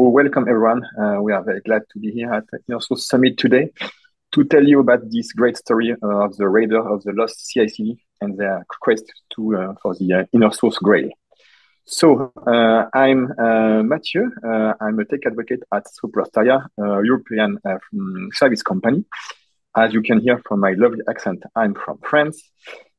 Welcome everyone. Uh, we are very glad to be here at Innersource Summit today to tell you about this great story of the Raider of the Lost CI/CD and their quest uh, for the uh, Innersource Grail. So I'm Matthieu. I'm a tech advocate at Sopra Steria, a European mm, service company. As you can hear from my lovely accent, I'm from France.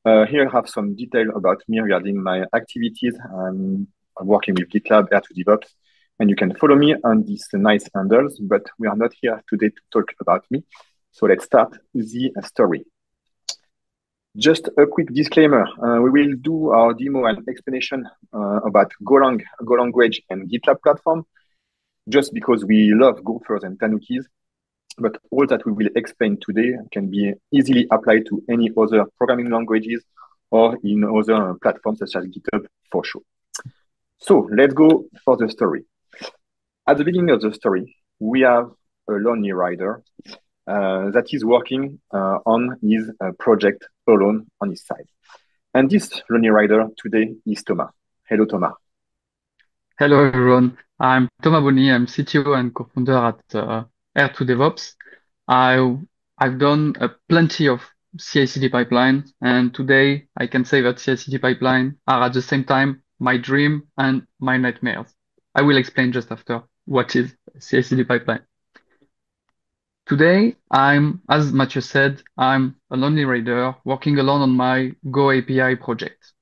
Here I have some detail about me regarding my activities. I'm working with GitLab, R2DevOps, and you can follow me on these nice handles, but we are not here today to talk about me. So let's start the story. Just a quick disclaimer. Uh, we will do our demo and explanation uh, about Golang language and GitLab platform, just because we love Gophers and Tanukis, but all that we will explain today can be easily applied to any other programming languages or in other platforms such as GitHub for sure. So let's go for the story. At the beginning of the story, we have a lonely rider uh, that is working uh, on his uh, project alone on his side. And this lonely rider today is Thomas. Hello, Thomas. Hello, everyone. I'm Thomas Boni. I'm CTO and co-founder at R2DevOps. I've done plenty of CI/CD pipeline, and today I can say that CI/CD pipeline are at the same time my dream and my nightmares. I will explain just after what is CI/CD pipeline. Today, I'm, as Matthieu said, I'm a lonely rider working alone on my Go API project.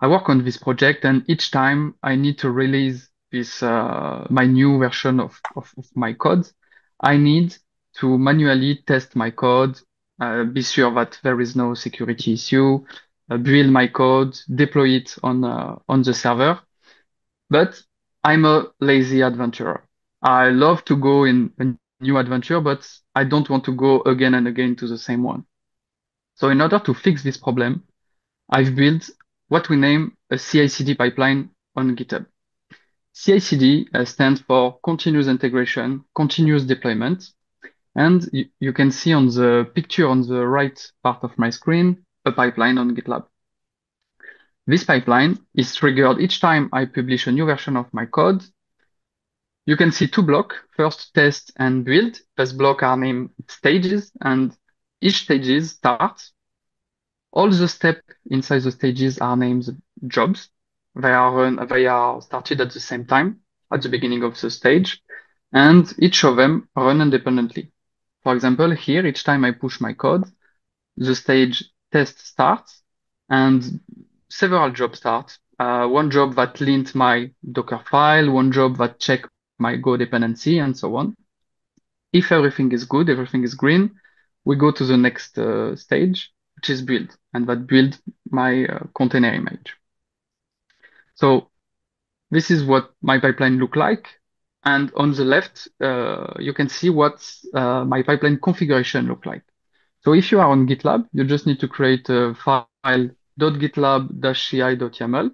I work on this project, and each time I need to release this uh, my new version of of my code, I need to manually test my code, uh, be sure that there is no security issue, uh, build my code, deploy it on uh, on the server. I'm a lazy adventurer. I love to go in a new adventure, but I don't want to go again and again to the same one. So in order to fix this problem, I've built what we name a CI/CD pipeline on GitHub. CI/CD uh, stands for continuous integration, continuous deployment, and you can see on the picture on the right part of my screen, a pipeline on GitLab. This pipeline is triggered each time I publish a new version of my code. You can see two blocks, first test and build. First block are named stages, and each stages start. All the steps inside the stages are named jobs. They are are started at the same time at the beginning of the stage, and each of them run independently. For example, here, each time I push my code, the stage test starts and several jobs start. Uh, one job that lint my Docker file, one job that check my Go dependency, and so on. If everything is good, everything is green, we go to the next uh, stage, which is build, and that build my uh, container image. So this is what my pipeline look like. And on the left, you can see what my pipeline configuration look like. So if you are on GitLab, you just need to create a file .gitlab-ci.yaml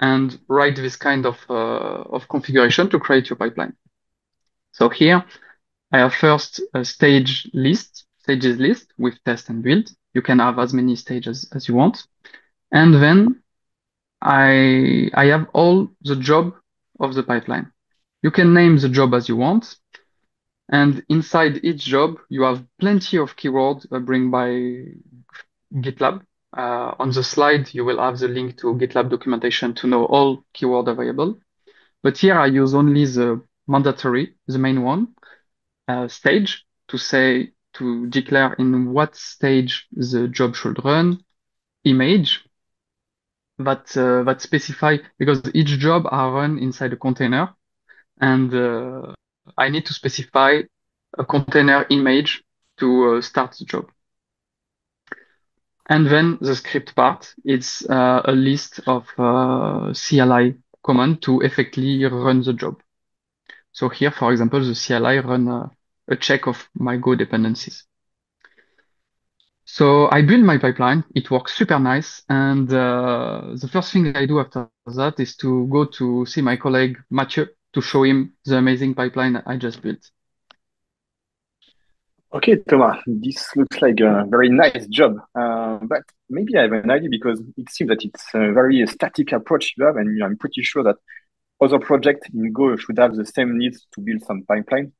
and write this kind of uh, of configuration to create your pipeline. So here I have first a stage list, stages list with test and build. You can have as many stages as you want. And then I I have all the job of the pipeline. You can name the job as you want, and inside each job, you have plenty of keywords bring by GitLab. Uh, on the slide, you will have the link to GitLab documentation to know all keyword available. But here I use only the mandatory, the main one, uh, stage, to say, to declare in what stage the job should run. Image, that uh, specify because each job are run inside a container, and I need to specify a container image to start the job. And then the script part, it's uh, a list of uh, CLI command to effectively run the job. So here, for example, the CLI run uh, a check of my Go dependencies. So I build my pipeline. It works super nice, and the first thing I do after that is to go to see my colleague, Matthieu, to show him the amazing pipeline I just built. Okay, Thomas, this looks like a very nice job. But maybe I have an idea because it seems that it's a very static approach you have, and I'm pretty sure that other projects in Go should have the same needs to build some pipeline.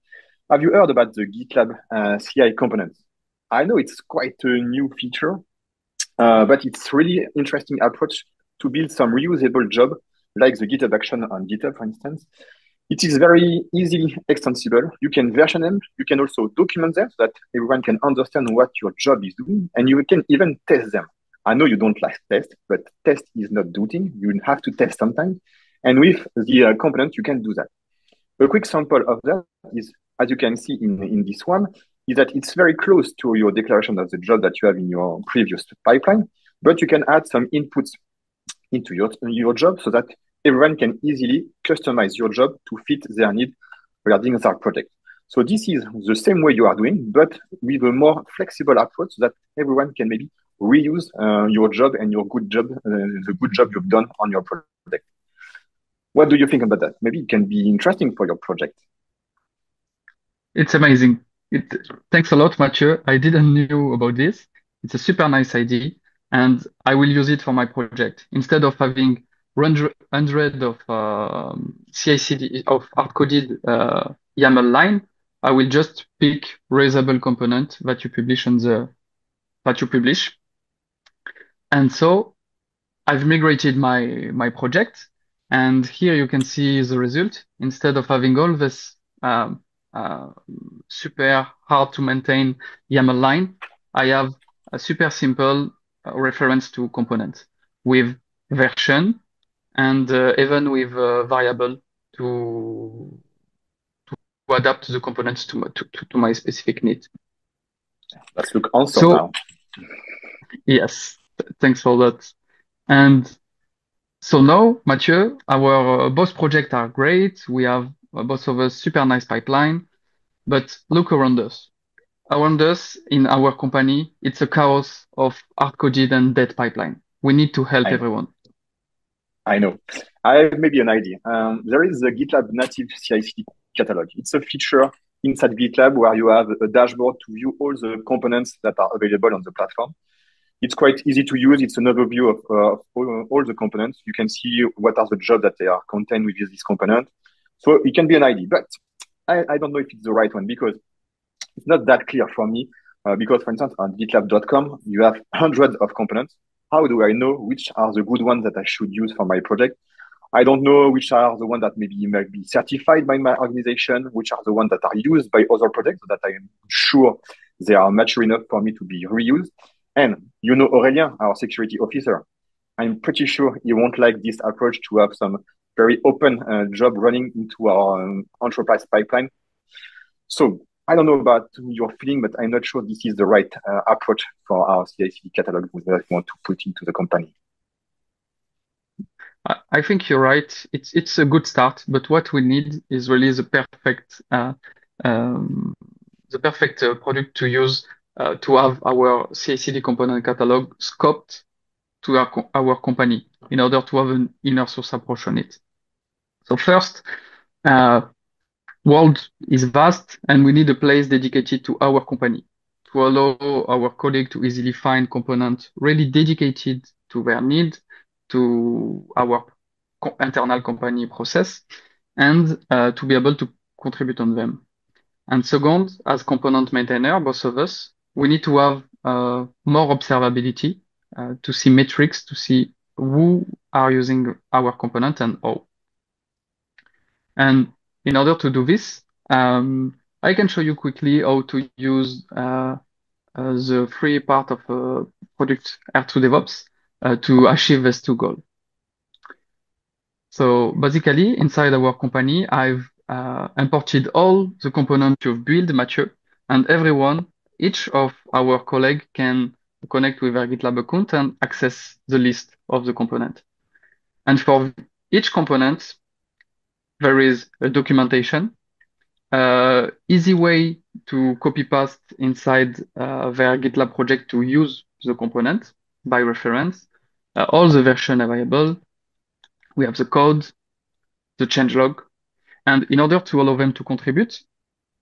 Have you heard about the GitLab uh, CI components? I know it's quite a new feature, uh, but it's really interesting approach to build some reusable job like the GitHub action on GitHub, for instance. It is very easily extensible. You can version them. You can also document them so that everyone can understand what your job is doing, and you can even test them. I know you don't like test, but test is not doing. You have to test sometimes. And with the uh, component, you can do that. A quick sample of that is, as you can see in, in this one, is that it's very close to your declaration of the job that you have in your previous pipeline, but you can add some inputs into your, your job so that everyone can easily customize your job to fit their need regarding their project. So this is the same way you are doing, but with a more flexible approach so that everyone can maybe reuse uh, your job and your good job, uh, the good job you've done on your project. What do you think about that? Maybe it can be interesting for your project. It's amazing. It, thanks a lot, Matthieu. I didn't know about this. It's a super nice idea, and I will use it for my project. Instead of having hundred of uh, CI/CD of hard-coded uh, YAML line, I will just pick reusable component that you publish on the that you publish. And so I've migrated my my project and here you can see the result. Instead of having all this um, uh, super hard to maintain YAML line, I have a super simple uh, reference to component with version and uh, even with a variable to, to adapt the components to, to, to my specific needs. Let's look also so, now. Yes, thanks for that. And so now, Matthieu, our uh, both projects are great. We have uh, both of us super nice pipeline, but look around us. Around us in our company, it's a chaos of hard-coded and dead pipeline. We need to help I, everyone. I know. I have maybe an idea. Um, there is the GitLab native CI/CD catalog. It's a feature inside GitLab where you have a dashboard to view all the components that are available on the platform. It's quite easy to use. It's an overview of, uh, all, all, the components. You can see what are the jobs that they are contained with this component. So it can be an idea, but I, I don't know if it's the right one because it's not that clear for me. Uh, because, for instance, on GitLab.com, you have hundreds of components. How do I know which are the good ones that I should use for my project? I don't know which are the ones that maybe might be certified by my organization, which are the ones that are used by other projects that I am sure they are mature enough for me to be reused. And you know Aurélien, our security officer. I'm pretty sure he won't like this approach to have some very open uh, job running into our um, enterprise pipeline. So I don't know about your feeling, but I'm not sure this is the right uh, approach for our CI/CD catalog that we want to put into the company. I think you're right. It's it's a good start, but what we need is really the perfect uh, um, the perfect uh, product to use uh, to have our CI/CD component catalog scoped to our, our company in order to have an inner source approach on it. So first, uh, world is vast and we need a place dedicated to our company to allow our colleague to easily find components really dedicated to their need, to our co internal company process, and uh, to be able to contribute on them. And second, as component maintainer, both of us, we need to have uh, more observability uh, to see metrics, to see who are using our component and how. And in order to do this, um, I can show you quickly how to use uh, uh, the free part of uh, product R2 DevOps uh, to achieve this two goal. So basically, inside our company, I've uh, imported all the components you've built, Matthieu, and everyone each of our colleagues can connect with their GitLab account and access the list of the component. And for each component, there is a documentation, uh, easy way to copy paste inside uh, their GitLab project to use the component by reference, uh, all the version available. We have the code, the changelog, and in order to allow them to contribute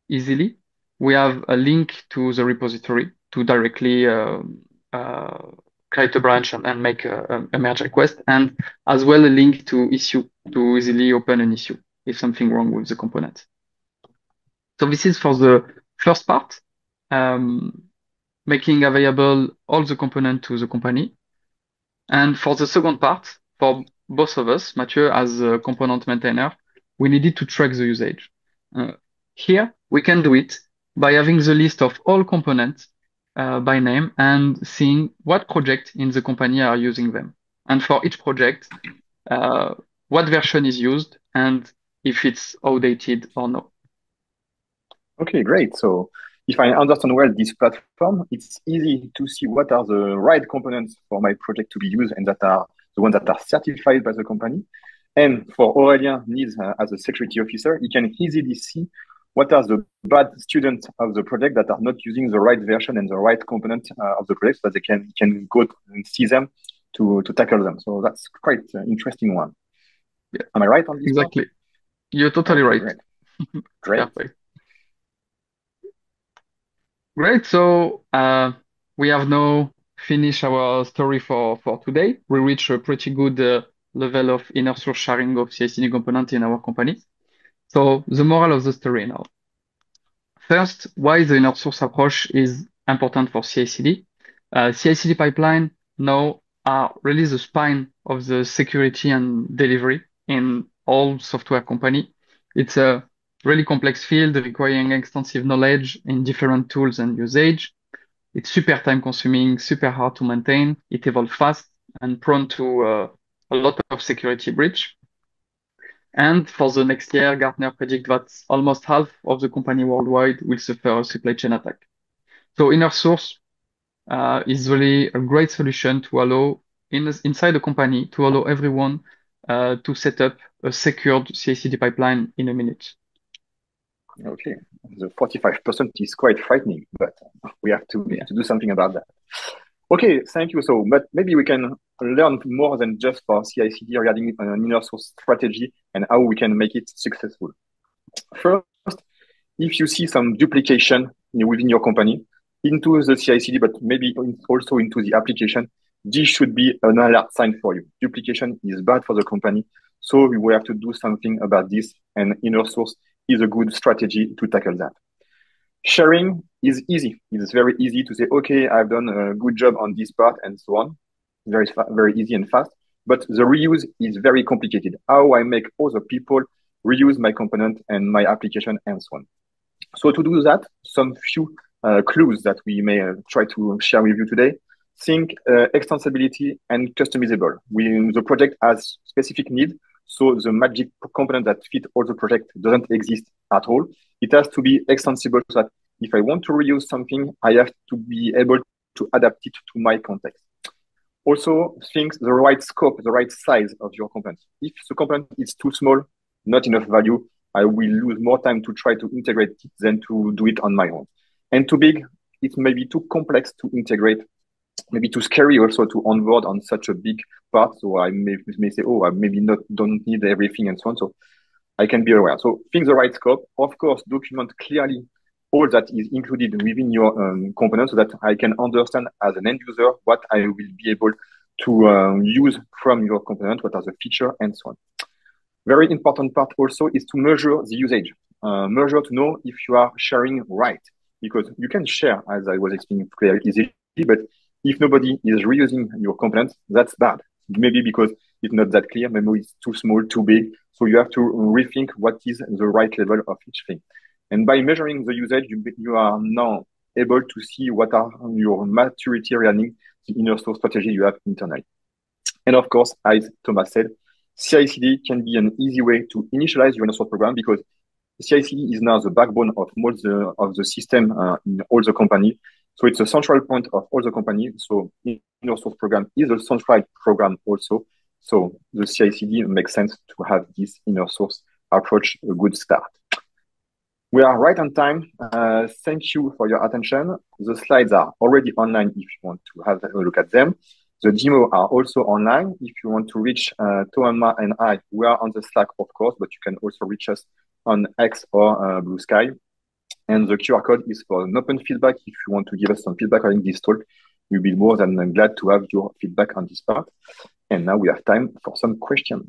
easily, we have a link to the repository to directly uh, uh, create a branch and, and make a, a, merge request, and as well a link to issue to easily open an issue if something wrong with the component. So this is for the first part, um, making available all the component to the company. And for the second part, for both of us, Matthieu as a component maintainer, we needed to track the usage. Uh, here, we can do it by having the list of all components uh, by name and seeing what project in the company are using them. And for each project, uh, what version is used and if it's outdated or not. Okay, great. So if I understand well this platform, it's easy to see what are the right components for my project to be used and that are the ones that are certified by the company. And for Aurélien needs uh, as a security officer, he can easily see what are the bad students of the project that are not using the right version and the right component uh, of the project so that they can can go and see them to to tackle them. So that's quite an interesting one. Yeah. Am I right on this? Exactly. Part? You're totally right. Great. Great. Great. So uh, we have now finished our story for, for today. We reached a pretty good uh, level of inner source sharing of CI/CD component in our company. So the moral of the story now. First, why the inner source approach is important for CI/CD. Uh, CI/CD pipeline now are really the spine of the security and delivery in all software company. It's a really complex field requiring extensive knowledge in different tools and usage. It's super time consuming, super hard to maintain. It evolves fast and prone to uh, a lot of security breach. And for the next year, Gartner predict that almost half of the company worldwide will suffer a supply chain attack. So inner source uh, is really a great solution to allow in, inside the company to allow everyone Euh, to set up a euh, secured CI/CD pipeline in a minute. Okay, the 45% is quite frightening, but we have to, yeah. to do something about that. Okay, thank you. So, but maybe we can learn more than just for CI/CD regarding uh, an inner source strategy and how we can make it successful. First, if you see some duplication within your company into the CI/CD, but maybe also into the application, this should be an alert sign for you. Duplication is bad for the company, so we will have to do something about this. And inner source is a good strategy to tackle that. Sharing is easy. It's very easy to say, okay, I've done a good job on this part and so on. Very, very easy and fast. But the reuse is very complicated. How I make other people reuse my component and my application and so on. So to do that, some few uh, clues that we may uh, try to share with you today. Think uh, extensibility and customizable. We, the project has specific need so the magic component that fit all the project doesn't exist at all. It has to be extensible so that if I want to reuse something, I have to be able to adapt it to my context. Also, think the right scope, the right size of your component. If the component is too small, not enough value, I will lose more time to try to integrate it than to do it on my own. And too big, it may be too complex to integrate maybe too scary also to onboard on such a big part. So I may, may say, oh, I maybe not don't need everything and so on. So I can be aware. So think the right scope. Of course, document clearly all that is included within your um, component so that I can understand as an end user what I will be able to um, use from your component, what are the feature and so on. Very important part also is to measure the usage. Uh, measure to know if you are sharing right, because you can share, as I was explaining clearly, easily, but if nobody is reusing your components, that's bad. Maybe because it's not that clear, maybe it's too small, too big. So you have to rethink what is the right level of each thing. And by measuring the usage, you, you are now able to see what are your maturity regarding the inner source strategy you have internally. And of course, as Thomas said, CI/CD can be an easy way to initialize your inner source program because CI/CD is now the backbone of most the, of the system uh, in all the company. So it's a central point of all the company. So inner source program is a central program also. So the CI/CD makes sense to have this inner source approach a good start. We are right on time. Uh, thank you for your attention. The slides are already online if you want to have a look at them. The demo are also online. If you want to reach uh, Thomas and I, we are on the Slack, of course, but you can also reach us on X or uh, Blue Sky. And the QR code is for an open feedback. If you want to give us some feedback on this talk, We'll be more than glad to have your feedback on this part. And now we have time for some questions.